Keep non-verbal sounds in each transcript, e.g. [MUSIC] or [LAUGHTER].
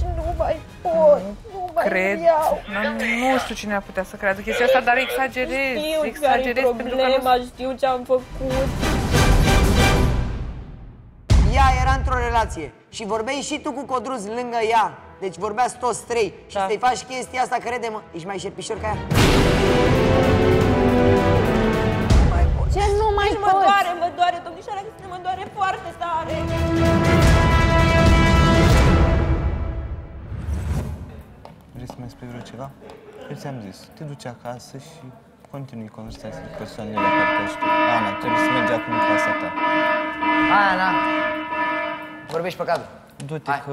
deci nu mai pot, nu mai Cred. vreau. Nu, nu știu cine a putea să creadă chestia asta, dar exagerez. Știu care e exagerez pentru că problema, nu... știu ce am făcut. Ea era într-o relație și vorbeai și tu cu Codruz lângă ea. Deci vorbeați toți trei și Da. să-i faci chestia asta, crede-mă, ești mai șerpișor ca ea. Ce nu mai Deci mă pot? doare, mă doare, domnișoara Cristina, mă doare ți-am zis, te duci acasă și continui conversația cu persoanele la care te aștept. Ana, trebuie să mergi acum în casa ta. Hai, Ana, vorbești pe cadru. Du-te Hai. că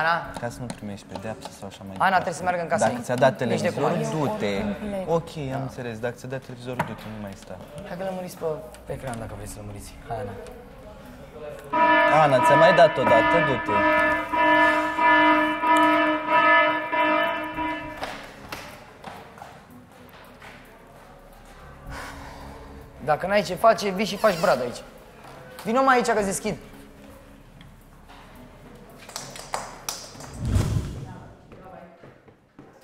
Ana, ca să nu primești pedeapsă sau așa mai Ana, trebuie să meargă în casa Dacă ei. ți-a dat Nici de televizorul, cum. du-te. Ok, am înțeles. Dacă ți-a dat televizorul, du-te, nu mai sta. hai că lămuriți pe, pe ecran dacă vreți să lămuriți. Hai, Ana. Ana, ți-a mai dat odată, du-te. Dacă n-ai ce face, vii și faci brad aici. Vino mai aici că deschid.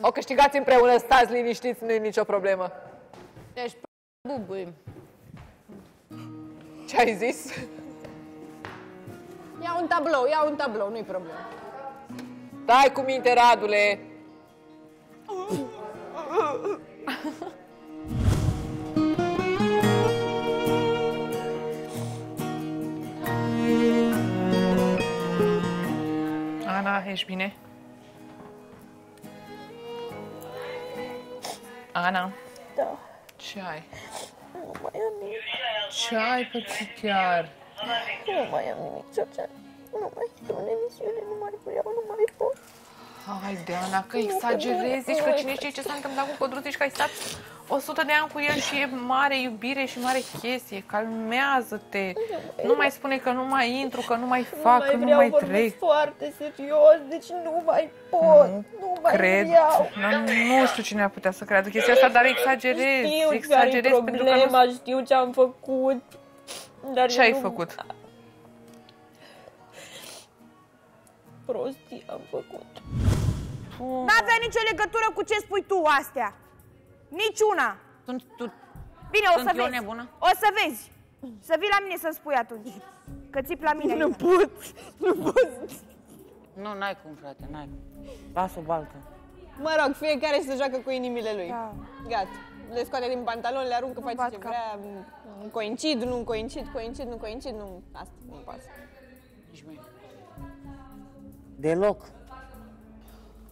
O câștigați împreună, stați liniștiți, nu e nicio problemă. Deci, bubui. Ce ai zis? Ia un tablou, ia un tablou, nu-i problemă. Dai cu minte, Radule! Ești bine? Ana, Da, ce ai? nu mai am nimic, Ce ai pățit chiar? nu mai am nimic, George. Nu mai știu în emisiune, nu mai vreau, nu mai pot. Haide, Ana, că exagerezi, zici că cine știe ce s-a întâmplat cu Codru, zici că ai stat 100 de ani cu el și e mare iubire și mare chestie. Calmează-te. Nu mai spune că nu mai intru, că nu mai fac, nu că mai nu vreau, mai vorbesc trec. foarte serios, deci nu mai pot, nu, mai Cred. vreau. Nu, nu știu cine a putea să creadă chestia asta, dar exagerez. Știu care e exagerez pentru că problema, nu... știu ce am făcut. Dar Ce eu ai nu- făcut? Prostii am făcut. N-avea nicio legătură cu ce spui tu astea. Niciuna. Sunt tu... Bine, o Sunt să eu vezi. nebună? O să vezi. Să vii la mine să-mi spui atunci. Că țip la mine. Nu aici. pot, nu pot. Nu, n-ai cum, frate, n-ai cum. Las-o baltă. Mă rog, fiecare să joacă cu inimile lui. Da. Gata. Le scoate din pantalon, le aruncă, face bat ce cap. vrea. Coincid, nu coincid, coincid, nu coincid, nu. Asta nu pasă. Nici mie. Deloc.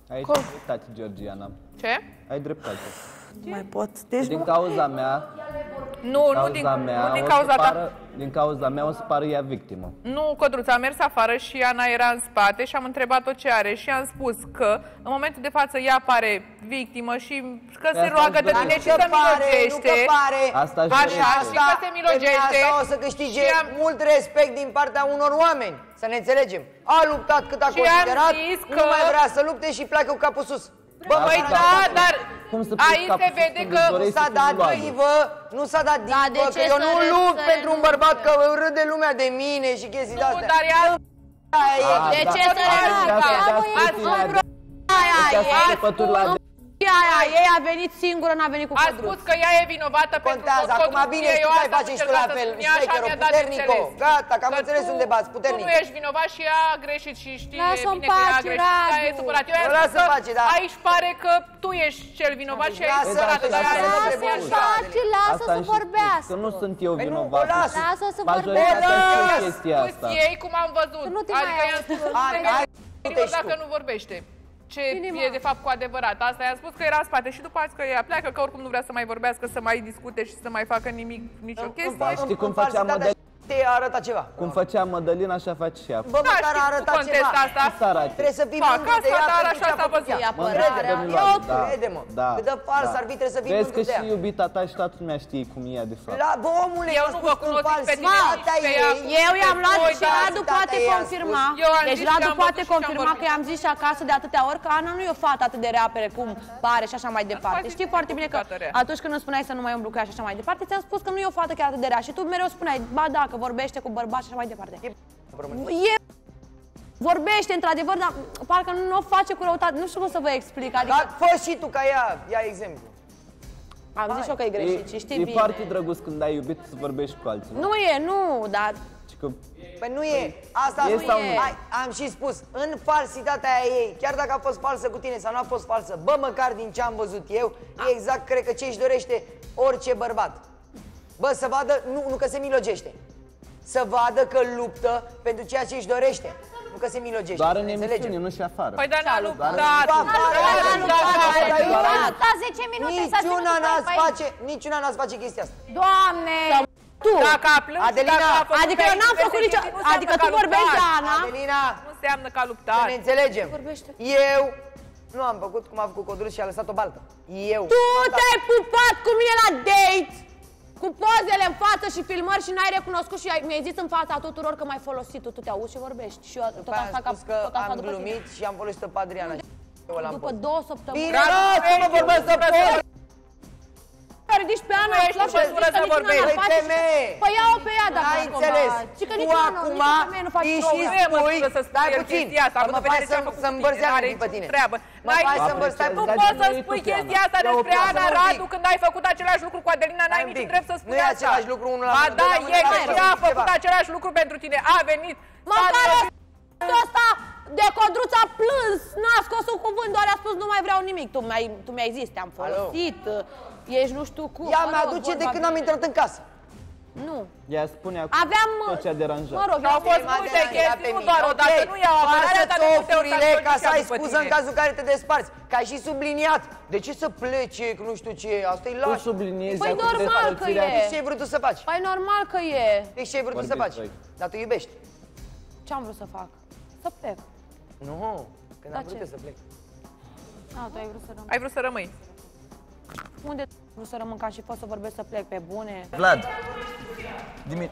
Ai dreptate, Georgiana. Ce? Ai dreptate. Nu mai pot. Deci Din cauza mea, Nu, nu din, cauza mea, nu din o cauza să ta. pară, din cauza mea o să pară ea victimă. Nu, Codruța, am mers afară și Ana era în spate și am întrebat-o ce are și am spus că în momentul de față ea pare victimă și că se asta roagă își de dorește. tine și că se pare, nu milogește. că pare. Asta își Așa, dorește. și că se milogește. Femeia asta o să câștige Și am- mult respect din partea unor oameni. Să ne înțelegem. A luptat cât a Și am considerat, zis nu că- mai vrea să lupte și pleacă cu capul sus. Bă, Păi bă, da, dar Cum să pui aici capul se sus vede când că îți nu dorești s-a să dat fii luat? divă, nu s-a dat divă, de că ce eu să nu re- lupt să pentru un renunțe? bărbat că râde lumea de mine și chestii nu, de-astea. dar ea Aia e. A, De da. ce să Astea- renunțe? astea- Ia, astea- băieți, astea- mă, Aia, astea e, sunt sfături la de- aia, ei a venit singură, n-a venit cu a codruț. spus că ea e vinovată pentru Contează, tot acum bine eu știi că ai asta face și tu încercat la să fel, spun, ea așa șmecherul, mi-a dat puternico. înțeles. Gata, că am Că înțeles tu- unde bați, Tu puternic. nu ești vinovat și ea a greșit și știe Lasă-o în bine că ea a pace, greșit. Ea e Radu. supărat. Eu i-am Lasă spus în că pace, da. aici pare că tu ești cel vinovat și ea e Lasă, supărată. lasă, Dar lasă, ea- nu Lasă trebuie în așa. pace, lasă Asta să am și spus, vorbească. Că nu sunt eu Păi nu, vinovat. o lasă. Lasă să Majoritatea vorbească. știu i-a chestia spus asta. ei cum am văzut. Tu nu te Adică mai i-am spus că Hai, nu hai, e uite și dacă tu. nu vorbește. Ce Inima. e de fapt cu adevărat. Asta i-am spus că era în spate și după aia că ea pleacă, că oricum nu vrea să mai vorbească, să mai discute și să mai facă nimic, nicio chestie. Da, știi cum făcea falsitatea Mădălina? Te arăta ceva. Cum făcea Mădălina, așa face și ea. Bă, Da, măcar știi, arăta tu contest ceva. asta. Să arate. Trebuie să fii Fac mândru de asta, ea dar pentru așa ce a s-a făcut văzut. ea. E apărarea. Eu Da, crede-mă. da, Cât de fals da. ar fi, trebuie să fii Vezi că mândru de și ea. iubita ta și toată lumea știe cum e ea de fapt. La, bă, omule, Eu eu nu nu vă cu cunosc pe tine, falsitatea nici pe ea, ei. cum Eu i-am luat Voi, și da, Radu da, poate da, i-am confirma. spus. Eu am Deci zis Radu că am poate văzut și am confirma vorbit. că i-am zis și acasă de atâtea ori că Ana nu e o fată atât de rea precum pare și așa mai departe. Poate Știi fi foarte bine că fată rea. atunci când îmi spuneai să nu mai umblu cu ea și așa mai departe, ți-am spus că nu e o fată chiar atât de rea și tu mereu spuneai, ba da, că vorbește cu bărbați și așa mai departe. E vorbește într-adevăr, dar parcă nu o face cu răutate. Nu știu cum să vă explic, adică Dar fă și tu ca ea, ia exemplu. am zis și eu că e greșit și știi e bine. foarte drăguț când ai iubit să vorbești cu alții. Nu e, nu, dar Și că Păi nu e, asta E nu sau e. nu? Ai, am și spus, în falsitatea aia ei, chiar dacă a fost falsă cu tine sau nu a fost falsă, bă, măcar din ce am văzut eu, e exact, cred că ce își dorește orice bărbat. Bă, să vadă, nu, nu că se milogește, să vadă că luptă pentru ceea ce își dorește, nu că se milogește. doar în Ne emisiune, înțelegem? nu și afară. Păi dar n-a luptat. Doar afară, Doar dar eu- Da, 10 minute, s-a ținut Niciuna cu n-ați voi. face, niciuna n-ați face chestia asta. Doamne! tu. Dacă a plâns, Adelina, dacă a făcut Adică eu n-am pe făcut expresie, nicio... nu înseamnă Adică că tu a vorbești de luptat. Ana, Adelina, Nu înseamnă că a să luptat. ne înțelegem. Vorbește. Eu nu am făcut cum a făcut Codruț și a lăsat o baltă. Eu. Tu te-ai pupat cu mine la date cu pozele în față și filmări și n-ai recunoscut și ai- mi-ai zis în fața tuturor că mai folosit tu, tu te auzi și vorbești. Și eu tot După aia asta am ca spus că tot asta am după glumit și am folosit-o pe Adriana. Eu l-am După pus. două săptămâni. Bine, lasă mă vorbesc de post! ridici pe Ana, Nu ești la în măsură să vorbești. Păi, femeie! Păi ia-o pe ea dacă N-ai nu înțeles. cumva. Și că Tu nici Ana, acum nici femeie nu faci îi trouă. și Nu e spui, măsură să spui stai el puțin, chestia asta, că având mă în vedere faci ce a să- făcut să cu îmbărzeam tine, din pe are tine. treabă. Mă N-ai- faci să îmbărzeam Nu Dar poți să nu e spui tu pe chestia Ana. asta Eu despre pot să Ana mă Radu ridic. când ai făcut același lucru cu Adelina, n-ai Stai un niciun pic. drept să Nu spui e asta. același lucru unul la Ba mână, da, doi la mână, e la că mână, și a ceva. făcut același lucru pentru tine. A venit. Măcar ăsta de codruț a plâns, n-a scos un cuvânt, doar a spus nu mai vreau nimic. Tu mi-ai, tu mi-ai zis, te-am folosit, ești nu știu cum. Ea mă mi-a rog, aduce de vorba când mea. am intrat în casă. Nu. Ea spune acum Aveam... tot ce a deranjat. Mă rog, Și au fost M-a multe deranjat chestii, pe nu mine. doar o dată, Ok, nu iau apărarea, dar de multe ori Varsă-ți s-a ca să ai după scuză în tine. cazul care te desparți. Că ai și subliniat. De ce să plece, că nu știu ce, asta e Tu laș. subliniezi Păi acum normal că despărțirea. e. Deci ce ai vrut tu să faci? Păi normal că e. Deci ce ai vrut tu să Vorbiți faci? voi. Dar tu iubești. Ce am vrut să fac? Să plec. Nu, că n-am Da, vrut ce? eu să plec. A, tu ai vrut să rămân. Ai vrut să rămâi. Unde ai vrut să rămân ca și pot să vorbesc să plec pe bune? Vlad, Dimi...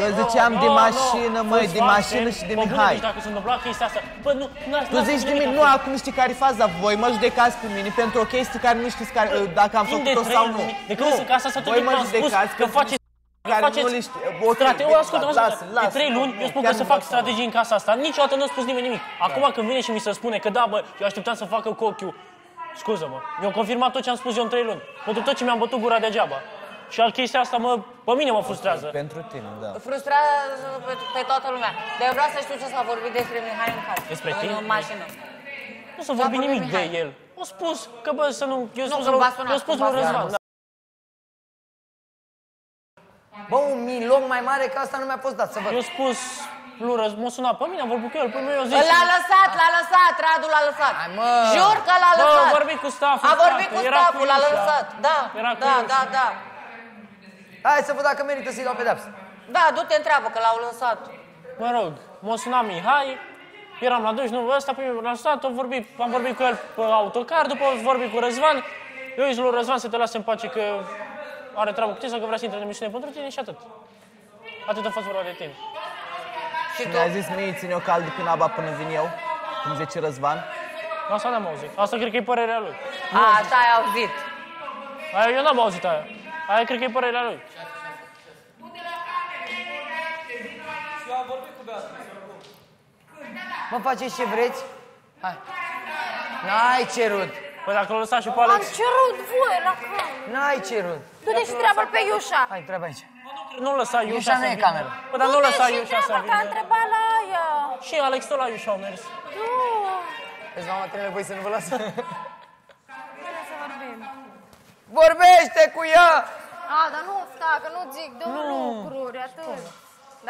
Eu ziceam de mașină, măi, de mașină și de Mihai. Dacă se întâmpla chestia asta, bă, nu, nu Tu zici nimic, nu, acum știi care e faza, voi mă judecați pe mine pentru o chestie care nu știți care, dacă am Timp de făcut-o trei sau nu. luni, de când sunt în casa asta, tot voi mă timpul am spus judecați că pentru faceți care faceți nu le știu. Ok, Strategii, bine, ascultă, lasă, ascultă. De lasă. trei luni, eu spun Chiar că să nu fac vreau strategii în casa asta. Niciodată nu a spus nimeni nimic. Acum când vine și mi se spune că da, bă, eu așteptam să facă cu ochiul. Scuză-mă, mi-au confirmat tot ce am spus eu în trei luni. Pentru tot ce mi-am bătut gura degeaba. Și al chestia asta, mă, pe mine mă frustrează. Pentru tine, da. Frustrează pe, pe toată lumea. Dar eu vreau să știu ce s-a vorbit despre Mihai în casă. Despre în tine? mașină. Nu s-a vorbit vorbit nimic de Mihai. el. Au spus că, bă, să nu... Eu Nu, spus când lui- v-a sunat, eu spus când lui v-a Răzvan, sunat. da. Bă, un milon mai mare ca asta nu mi-a fost dat, să văd. Eu spus lui Răzvan, m-a sunat pe mine, am vorbit cu el, pe mine eu zis... L-a lăsat, l-a lăsat, Radu l-a lăsat. Hai, mă. Jur că l-a Bă, lăsat. a vorbit cu stafful, A vorbit frate, cu era staful, l-a Iușa. lăsat. Da, Era cu da, Iușa. da, da. Hai să văd dacă merită să-i dau pedeapsă. Da, du-te întreabă că l-au lăsat. Mă rog, m-a sunat Mihai, eram la duș, nu, ăsta pe mine l-a sunat, am vorbit, am vorbit cu el pe autocar, după am vorbit cu Răzvan, eu zis lui Răzvan să te lase în pace că are treabă cu tine sau că vrea să intre în emisiune pentru tine și atât. Atât a fost vorba de tine. Și mi-a zis mie, ține-o cald până aba până vin eu, cum zice Răzvan. Asta n-am auzit. Asta cred că e părerea lui. A, așa ai auzit. Aia eu n-am auzit aia. Aia cred că e părerea lui. Mă faceți ce vreți? Hai. N-ai cerut. Păi dacă l-a lăsat și pe Am Alex, cerut voie la cameră. N-ai cerut. Du-te și întreabă pe Iușa. Hai, treaba aici. Nu lăsa Iușa Iușa nu să e vină. cameră. Păi dar nu Du-te lăsa și Iușa să întreabă, că a vină. întrebat la aia. Și Alex tot la Iușa au mers. Nu. Vezi, mama, trebuie voi să nu vă lasă. Bine să vorbim. Vorbește cu ea! A, dar nu ofta, că nu zic două lucruri, atât.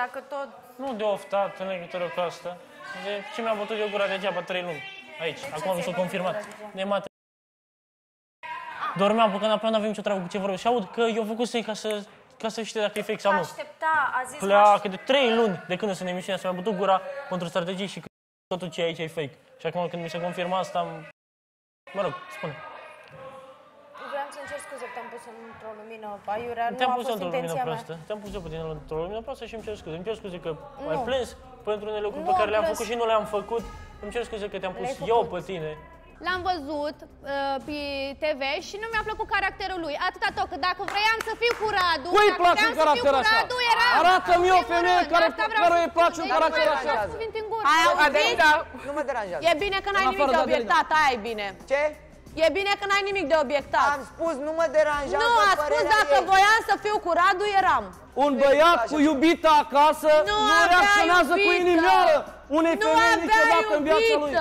Dacă tot... Nu de oftat în legătură cu asta. De ce mi-a bătut eu gura degeaba trei luni. Aici, acum mi s-a confirmat. De mate. Dormeam pe canapea, nu aveam nicio treabă cu ce vorbesc. Și aud că eu făcut să ca să, ca să știe dacă e fake sau nu. Aștepta, a zis Pleacă de trei luni de când sunt în emisiunea asta, mi-a bătut gura pentru strategii și că totul ce e aici e fake. Și acum când mi se confirma asta, am... Mă rog, spune. Vreau să-mi cer scuze că te-am pus într-o lumină aiurea, nu Te-am a pus fost într-o lumină intenția mea. proastă. Te-am pus eu pe tine într-o lumină proastă și îmi cer scuze. Îmi cer scuze că Nu. ai plâns pentru unele lucruri Nu pe care am le-am plâns. făcut și nu le-am făcut. Îmi cer scuze că te-am pus Le-ai eu făcut. pe tine. L-am văzut uh, pe TV și nu mi-a plăcut caracterul lui. Atâta tot, că dacă vroiam să fiu cu Radu, Cui îi dacă place vreau un să fiu caracter cu așa? Radu, era Arată-mi în o primul femeie rând. care- Asta vreau care să îi place un spun. caracter Deci, așa. nu cuvinte în gură. Ai auzit? Adelina, Nu mă deranjează. E bine că n-ai În nimic afară de de Adelina. obiectat, aia e bine. Ce? E bine că n-ai nimic de obiectat. Am spus, nu mă deranjează Nu, a spus părerea dacă ei. voiam să fiu cu Radu, eram. Un băiat cu iubita acasă Nu nu avea reacționează cu iubită. inimioară unei Nu femei avea niciodată în viața lui.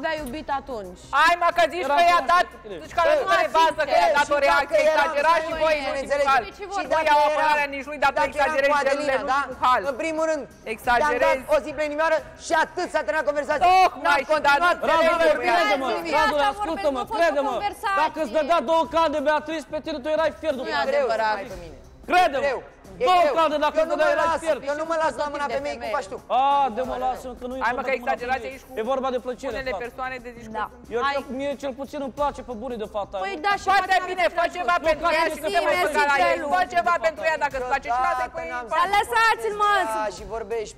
Iubită. Nu avea iubit atunci. hai mă că zici Era că i-a cu dat, tine. zici că nu are bază că i-a dat o Și reacție dacă eram- exagerat și Păi, voi nu nu înțelegeți. înțelegeți. Și Nu dacă iau eram- apărarea nici lui, dar tu dacă eram exagerezi cu gelurile, Adelina, nu da? cu hal. În primul rând, Exagerezi. te-am dat o simplă inimioară și atât s-a terminat conversația. Tocmai, N-am și dar nu continuat. Radule, înțelegi, crede-mă, Azi, Radule, asta ascultă-mă, vorbesc, nu a fost o crede-mă. conversație. Dacă îți dădea două calde Beatrice, pe tine tu erai fier după Nu e aceea. Greu să adevărat. mai pe mine. Crede-mă. Greu. E Două greu. calde dacă Eu îți nu dădea mă erai las, fier. eu nu mă las la mâna de femei cum femeie. faci tu. A, de mă lasă că nu e Hai, mă, vorba că de mâna exagerați femeii. aici cu E vorba de plăcere, unele frate. persoane de zici Da. cu... Eu, Hai. mie cel puțin îmi place pe bune de fata aia. Păi da, și Foarte poate bine, n-are fă treabă. ceva pentru ea și nu te mai mersi, băga la ei. Celu. Fă ceva pentru ea dacă îți place și lasă-i pe ei. Niciodată n-am Dar lăsați-l, mă! Da, și vorbești.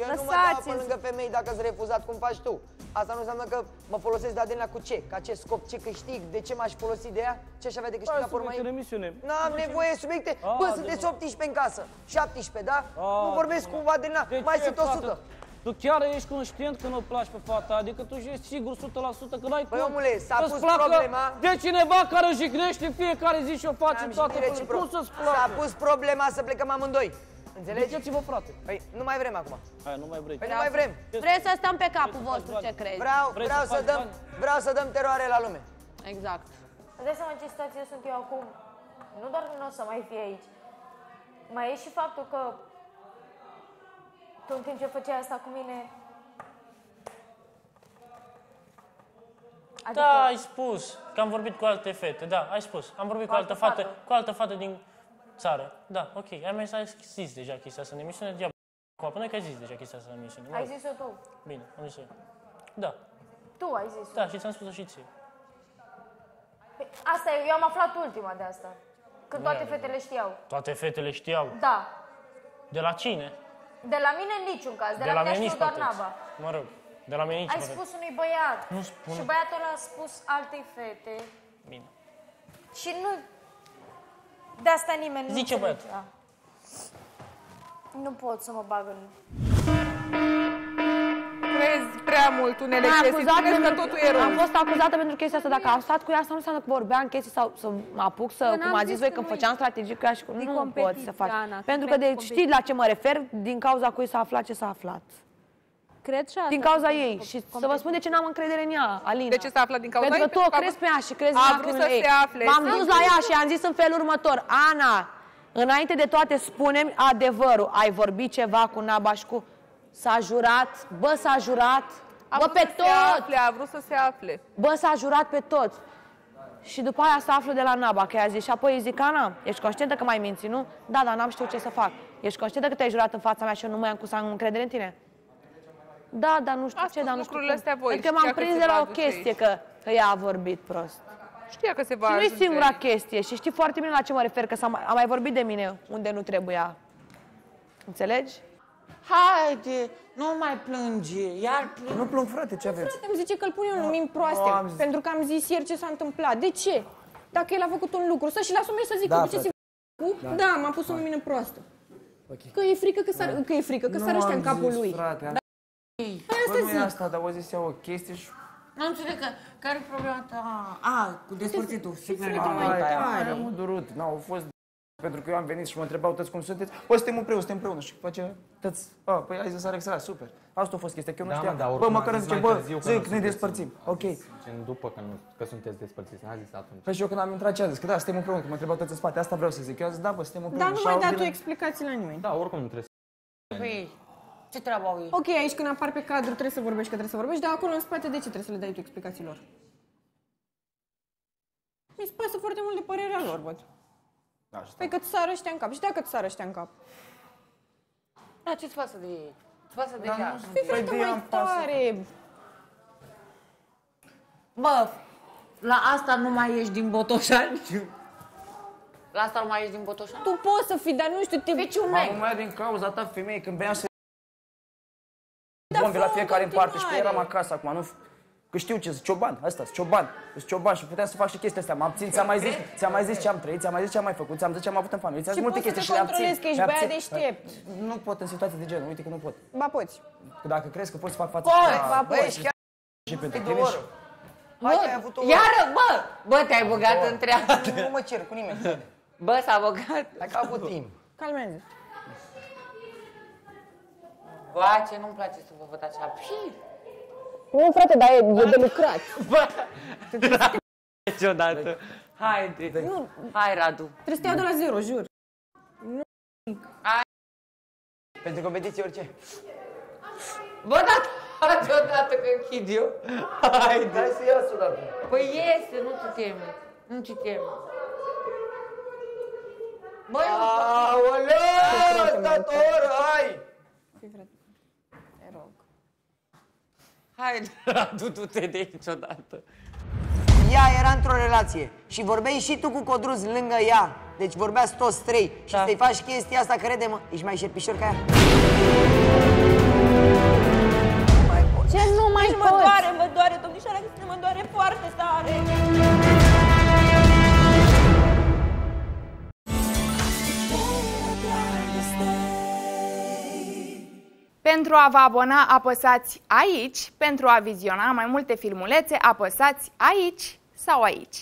Eu nu mă dau Lăsați-l. pe lângă femei dacă sunt refuzat cum faci tu. Asta nu înseamnă că mă folosesc de Adelina cu ce? Ca ce scop, ce câștig, de ce m-aș folosi de ea? Ce aș avea de câștigat pe urma Subiecte ei? în emisiune. N-am nevoie de subiecte. Ah, Bă, de sunteți bă. 18 în casă, 17, da? Ah, Nu vorbesc de cu Adelina, De mai ce, sunt 100. frate? Tu chiar ești conștient că nu placi pe fata, adică tu ești sigur 100% că n-ai Băi, cum omule, s-a să-ți pus placă problema. de cineva care o jignește în fiecare zi și o face Am în toate și felurile. reciproc. Cum să-ți S-a placă? pus problema să plecăm amândoi. Înțelegi? Duceți-vă, frate. Păi nu mai vrem acum. Hai, nu mai vrei. Păi nu mai vrem. Vrei să stăm pe capul vostru, ce crezi? Vreau, Vrei vreau să să faci dăm, bani? vreau să dăm teroare la lume. Exact. Îți dai seama în ce situație sunt eu acum? Nu doar că nu o să mai fie aici. Mai e și faptul că tu în timp ce făceai asta cu mine... Adică, Da, ai spus că am vorbit cu alte fete, da, ai spus. Am vorbit cu, Cu altă altă fată, fată. cu altă fată din țară. Da, ok. Ai mai ai zis deja chestia asta în emisiune, degeaba. Acum, până că ai zis deja chestia asta în emisiune. Mă ai rog. zis-o tu. Bine, am zis eu. Da, Tu ai zis-o. da, și ți-am spus-o și ție. Păi, Asta e, eu am aflat ultima de asta. Când toate fetele știau. Toate fetele știau. Da. De la cine? De la mine în niciun caz. De, de la, la mine mine știu nici doar poate. naba. Mă rog, de la mine nici Ai poate. spus unui băiat. Nu spun. Și băiatul ăla a spus altei fete. Bine. Și nu... De asta nimeni nu Zice înțelegea. Nu pot să mă bag în... Crezi prea mult unele M-a chestii, acuzat crezi că pentru- totul e rău. Am fost acuzată pentru chestia asta. Dacă am stat cu ea, asta nu înseamnă că vorbeam chestii sau să mă apuc să, Eu cum n-am a zis zis voi, că când nu e. făceam strategii cu ea și cu De nu poți competiție, să faci. Ana, să pentru că crezi de, competiție. știi la ce mă refer, din cauza cui s-a aflat ce s-a aflat. Cred și asta. Din cauza ei. Și să vă spun de ce n-am încredere în ea, Alina. De ce s-a aflat din cauza Pentru ei? că tu o Pentru că a crezi pe ea și crezi a în vrut lacrimile să ei. se afle, M-am sigur. dus la ea și am zis în felul următor. Ana, înainte de toate, spune adevărul. Ai vorbit ceva cu Nabaș și cu... S-a jurat, bă, s-a jurat, A bă, vrut pe să se tot, afle, a vrut să se afle. bă, s-a jurat pe tot. Și după aia să află de la Naba, că i-a zis și apoi îi zic, Ana, ești conștientă că m-ai mințit, nu? Da, dar n-am știut ce să fac. Ești conștientă că te-ai jurat în fața mea și eu nu mai am cum să am încredere în tine? Da, dar nu știu A ce, spus dar nu știu lucrurile cum. astea voi, Adică știa m-am că prins se de va la o aduce chestie aici. că, că ea a vorbit prost. Știa că se va Și nu e ajunge singura aici. chestie și știi foarte bine la ce mă refer, că s-a mai, a mai vorbit de mine unde nu trebuia. Înțelegi? Haide, nu mai plânge, iar plânge. Nu plâng, frate, ce aveți? Îmi zice că îl pun eu în lumini proaste, am zis- pentru că am zis ieri ce s-a întâmplat. De ce? Dacă el a făcut un lucru, să și-l asume și să zic Da, că duceți cu, da, m-a pus în lumină proastă. Că e frică că s-ar, că e frică, că s-ar ăștia în capul zis, lui. Frate, am... Asta Bă, nu e zic. asta, dar o zis ea o chestie și... Nu înțeleg că, care e problema ta? A, cu despărțitul. Sigur, Ai, ai, am durut, n-au fost pentru că eu am venit și mă întrebau toți cum sunteți. Bă, suntem împreună, suntem împreună. Și după aceea, toți, a, păi hai să sar extra, super. Asta a fost chestia, că eu nu Da, știam. mă, dar bă, oricum măcar a îmi zis zice, mai bă, târziu că zic, nu ne sunteți despărțim. Ok. Gen după că, nu, că sunteți despărțiți, n-a zis atunci. Păi și eu când am intrat ce a zis? Că da, suntem împreună, că mă întrebau toți în spate. Asta vreau să zic. Eu am zis, da, bă, suntem împreună. Dar nu Și mai au da tu bine- explicații la nimeni. Da, oricum nu trebuie să... Păi, ce treabă au ei? Ok, aici când apar pe cadru trebuie să vorbești că trebuie să vorbești, dar acolo în spate de ce trebuie să le dai tu explicații lor? Mi-ți pasă foarte mult de părerea lor, văd. Da, și Păi că ți sară ăștia în cap. Și dacă ți sară ăștia în cap? Da, ce-ți pasă de ei? Îți pasă de Da, ea? nu știu. Fii Păi frate de ea mai îmi pasă. tare! Bă, la asta nu mai ești din Botoșani? La asta nu mai ești din Botoșani? Tu poți să fii, dar nu știu, te... Fii un Mamă, neg. mai din cauza ta, femeie, când beam să... Da, Bombe la fă în fiecare în parte și pe continuare. eram acasă acum, nu... Că știu ce sunt cioban, ăsta, sunt cioban, sunt cioban și puteam să fac și chestia astea. Mă abțin, ți-am mai zis, ți-am mai zis ce am trăit, ți-am mai zis ce am mai făcut, ți-am zis ce am avut în familie, ți-am Și zis multe poți să chestii te și le abțin. controlezi că ești le băiat abțin. deștept. Nu pot în situații de genul, uite că nu pot. Ba poți. Că dacă crezi că poți să fac față Poți, și- ba Băi, poți. ești chiar și pentru de tine o și... oră. Hai că ai avut o oră. Iară, bă! Bă, te-ai băgat în treabă. Nu mă cer cu nimeni. Bă, s-a băgat. Hai că a avut timp. Calmează. Bă, ce nu-mi place să vă văd așa. Pii. Nu, frate, dar e e de lucrat. [LAUGHS] Bă, niciodată. Haide. Hai, Radu. Trebuie să te iau de la zero, jur. Pentru competiție orice. Bă, da, faci odată că închid eu. Haide. Hai să iasă odată. Păi iese, nu te teme. Nu te teme. Băi, Aoleu, stat o oră, hai! Haide, Radu, [LAUGHS] du-te de aici odată. Ea era într-o relație și vorbeai și tu cu Codruz lângă ea. Deci vorbeați toți trei și Da. să-i faci chestia asta, crede-mă, ești mai șerpișor ca ea. Ce nu mai Mă doare, mă doare, domnișoara Cristina, mă doare foarte tare. Pentru a vă abona, apăsați aici. Pentru a viziona mai multe filmulețe, apăsați aici sau aici.